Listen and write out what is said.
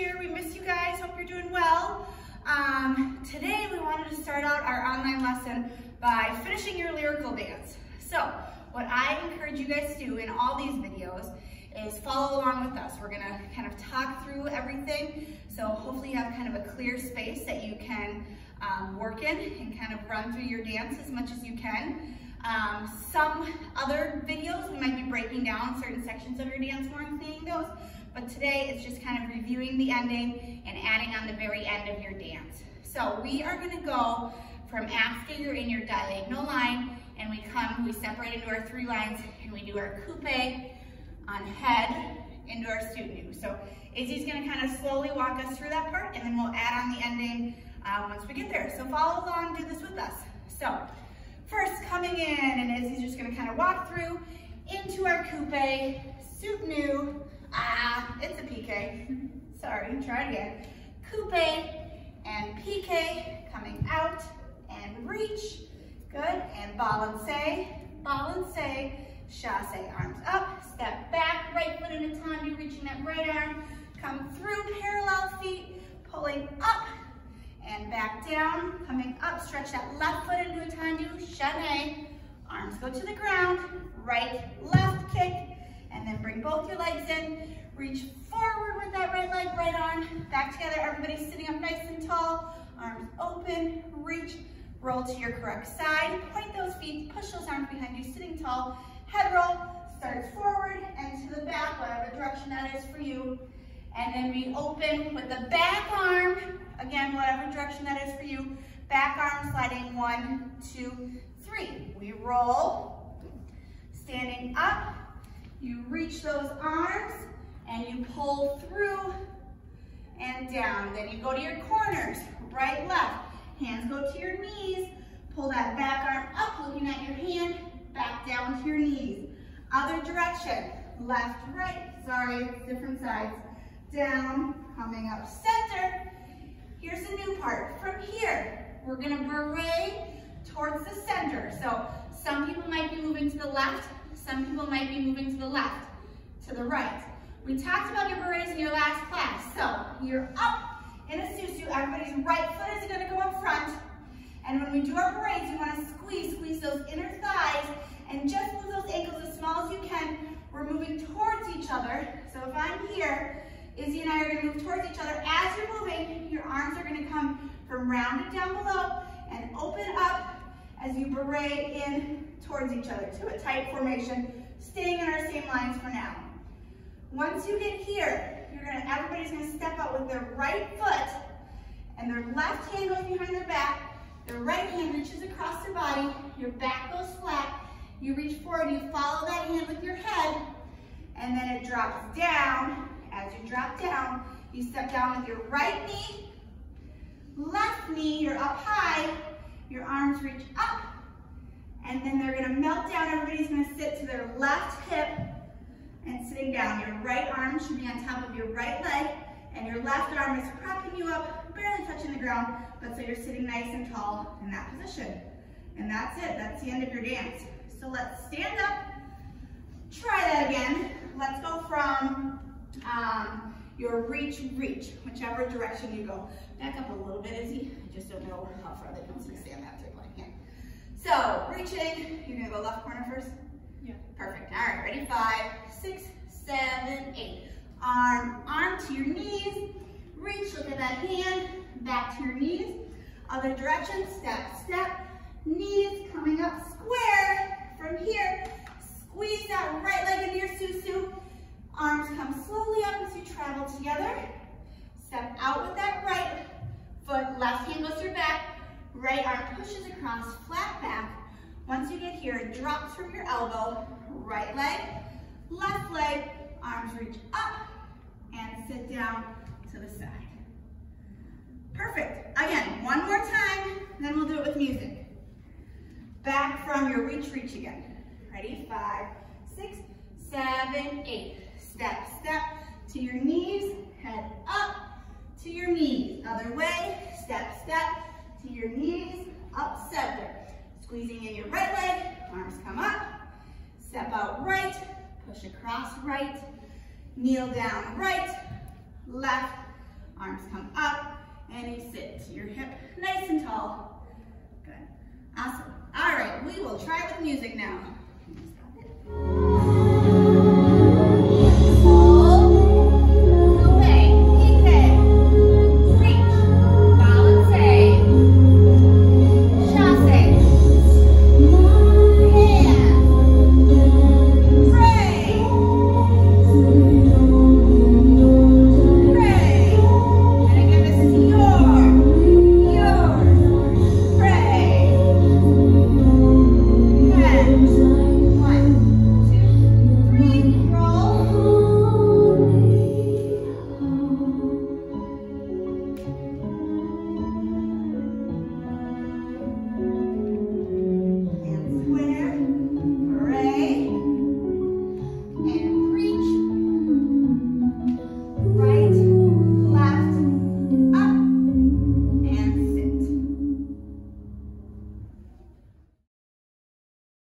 here. We miss you guys. Hope you're doing well. Um, today we wanted to start out our online lesson by finishing your lyrical dance. So what I encourage you guys to do in all these videos is follow along with us. We're gonna kind of talk through everything. So hopefully you have kind of a clear space that you can um, work in and kind of run through your dance as much as you can. Um, some other videos, we might be breaking down certain sections of your dance more and seeing those, but today it's just kind of reviewing the ending and adding on the very end of your dance. So we are gonna go from after you're in your diagonal line and we come, we separate into our three lines and we do our coupe on head into our soutenu So Izzy's gonna kind of slowly walk us through that part and then we'll add on the ending uh, once we get there. So follow along, do this with us. So first coming in and Izzy's just gonna kind of walk through into our coupe, soutenu, ah, it's a piqué, sorry, try again. Coupe and piqué coming out and reach, good, and balance, balance, chasse, arms up, step back, right foot in a tendu, reaching that right arm, come through parallel feet, pulling up and back down, coming up, stretch that left foot into a tendu, chaîné, arms go to the ground, right, left kick, and then bring both your legs in, reach forward with that right leg, right arm, back together, everybody sitting up nice and tall, arms open, reach, roll to your correct side, point those feet, push those arms behind you, sitting tall, head roll, starts forward and to the back, whatever direction that is for you. And then we open with the back arm, again, whatever direction that is for you. Back arm sliding one, two, three. We roll, standing up, you reach those arms and you pull through and down. Then you go to your corners, right, left. Hands go to your knees. Pull that back arm up, looking at your hand, back down to your knees. Other direction, left, right, sorry, different sides. Down, coming up center. Here's the new part. From here, we're gonna bourrée towards the center. So some people might be moving to the left, some people might be moving to the left, to the right. We talked about your bourrées in your last class. So you're up in a sous-sus, everybody's right foot is gonna go up front. And when we do our bourrées, you wanna squeeze, squeeze those inner thighs and just move those ankles as small as you can. We're moving towards each other. So if I'm here, Izzy and I are gonna move towards each other. As you're moving, your arms are gonna come from rounded down below and open up as you bourrée in towards each other. To a tight formation, staying in our same lines for now. Once you get here, you're gonna, everybody's gonna step out with their right foot and their left hand goes behind their back, their right hand reaches across their body, your back goes flat, you reach forward, you follow that hand with your head, and then it drops down. As you drop down, you step down with your right knee, left knee, you're up high, your arms reach up, and then they're gonna melt down. Everybody's gonna sit to their left hip and sitting down. Your right arm should be on top of your right leg, and your left arm is propping you up, barely touching the ground, but so you're sitting nice and tall in that position. And that's it, that's the end of your dance. So let's stand up, try that again. Let's go from um, your reach, reach, whichever direction you go. Back up a little bit, Izzy. I just don't know how far they can stand that table. I can't. So reaching, you're gonna go left corner first? Yeah. Perfect. All right, ready? Five, six, seven, eight. Arm, arm to your knees. Reach, look at that hand. Back to your knees. Other direction, step, step. Knees coming up square. From here, squeeze that right leg into your sous-sus. Arms come slowly up as you travel together. Step out with that right foot. Left hand goes to your back. Right arm pushes across, flat back. Once you get here, it drops from your elbow. Right leg, left leg, arms reach up and sit down to the side. Perfect. Again, one more time, then we'll do it with music. Back from your reach, reach again. Ready? Five, six, seven, eight. Step, step to your knees, head up to your knees. Other way, step, step to your knees, up center. Squeezing in your right leg, arms come up. Step out right, push across right, kneel down right, left, Arms come up and you sit. To your hip nice and tall. Good. Awesome. All right, we will try with music now.